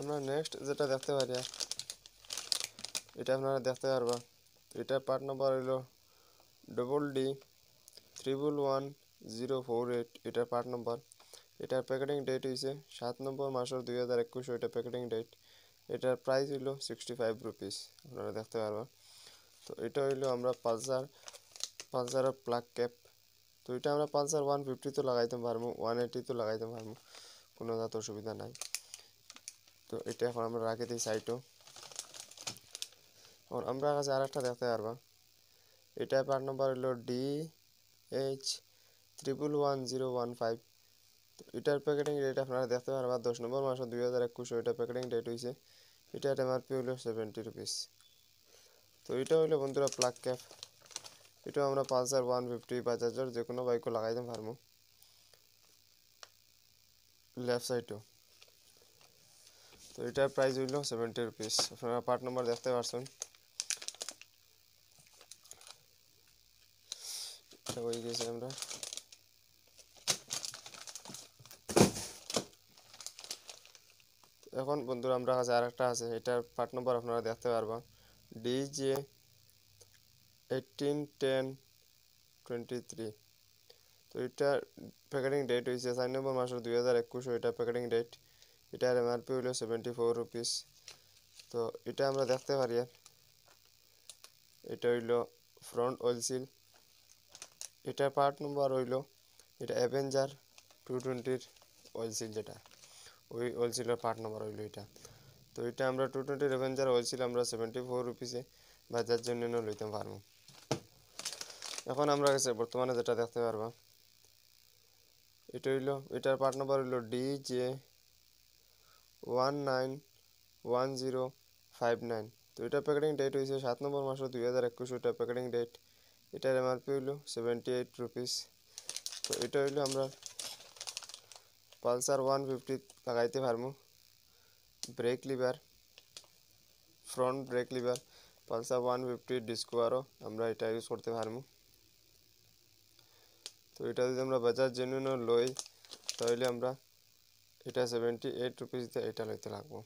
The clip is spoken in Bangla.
আমরা নেক্সট যেটা দেখতে পারি এটা আপনারা দেখতে পারবা। তো এটার পার্ট নাম্বার হইল double D triple one zero four eight এটার পার্ট নাম্বার এটার প্যাকেটিং ডেট হয়েছে সাত নম্বর মাসের দুই হাজার একুশ, এটা প্যাকেটিং ডেট এটার প্রাইস হইল সিক্সটি ফাইভ রুপিস আপনারা দেখতে পারবা। তো এটা হইল আমরা পালসার, পালসারের প্লাগ ক্যাপ তো এটা আমরা পালসার ওয়ান ফিফটি তো লাগাইতে পারব ওয়ান এইটি তো লাগাইতে পারব, কোনো যাত অসুবিধা নাই। তো এটা এখন আমরা রাখি দিই সাইটও এখন আমরা কাছে আর একটা দেখতে পারবা। এটা পার্ট নম্বর হলো D H triple one zero one five তো এটার প্যাকেটিং রেট আপনারা দেখতে পারবা, দশ নম্বর মাসে দুই হাজার একুশ এটা প্যাকেটিং রেট হয়েছে এটার এমআরপি হলো সেভেন্টি রুপিস তো এটা হইল বন্ধুরা প্লাগ ক্যাপ এটা আমরা পালসার ওয়ান ফিফটি বাজাজের যে কোনো বাইকও লাগাইতে পারব। লেফট সাইডও তো এটার প্রাইস হইল সেভেন্টি রুপিস আপনারা পার্ট নাম্বার দেখতে পারছেন। হয়ে গেছে আমরা। এখন বন্ধুরা, আমরা কাছে আর একটা আছে। এটার পার্ট নাম্বার আপনারা দেখতে পারবা। DJ eighteen ten twenty three তো এটার প্যাকেটিং ডেট হয়েছে চার নম্বর মাসের দুই হাজার একুশ। এটা প্যাকেটিং ডেট এটার এমআরপি হইল সেভেন্টি ফোর রুপিস তো এটা আমরা দেখতে পারি। এটা হইল ফ্রন্ট অয়েল সিল এটার পার্ট নম্বর হইল এটা অ্যাভেঞ্জার টু টোয়েন্টির অয়েল সিল যেটা। ওই অয়েল সিলের পার্ট নম্বর হইল এটা। তো এটা আমরা টু টোয়েন্টির অ্যাভেঞ্জার অয়েল সিল আমরা সেভেন্টি ফোর রুপিসে বাজার জন্য লইতে পারব। এখন আমরা কাছে বর্তমানে যেটা দেখতে পারবা, এটা হইল, এটার পার্ট নাম্বার হইল D J one nine one zero five nine তো এটার প্যাকেটিং ডেট হয়েছে সাত নম্বর মাসের দুই হাজার একুশ। ওটার প্যাকেটিং ডেট এটার এমআরপি হইল সেভেন্টি এইট রুপিস তো এটা হইল আমরা পালসার ওয়ান ফিফটি লাগাইতে পারব। Brake lever front brake lever Pulsar one fifty disco আরও আমরা এটা ইউজ করতে পারব। তো এটা যদি আমরা বাজার জেনুইন লই, তাহলে আমরা এটা সেভেন্টি এইট রুপিস দিয়ে এটা লইতে লাগবো।